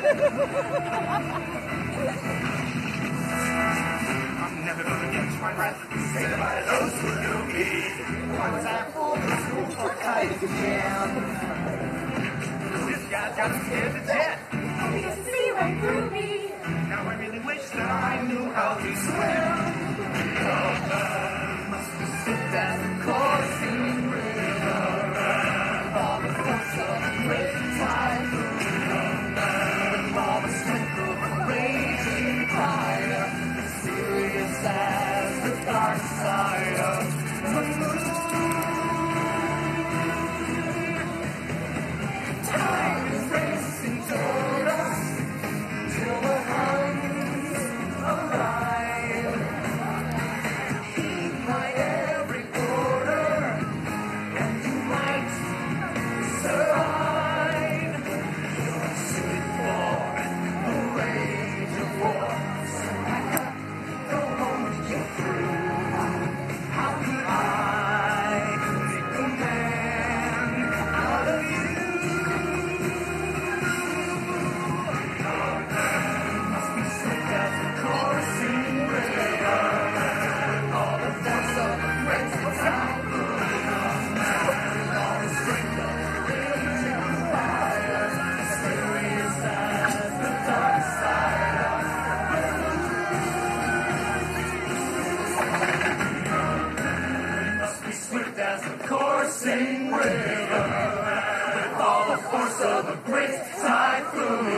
I'm never gonna catch my breath. Say goodbye to those who knew me. Why was I fooled? Who took I down? This guy's got scared to death. as a coursing river with all the force of a great typhoon.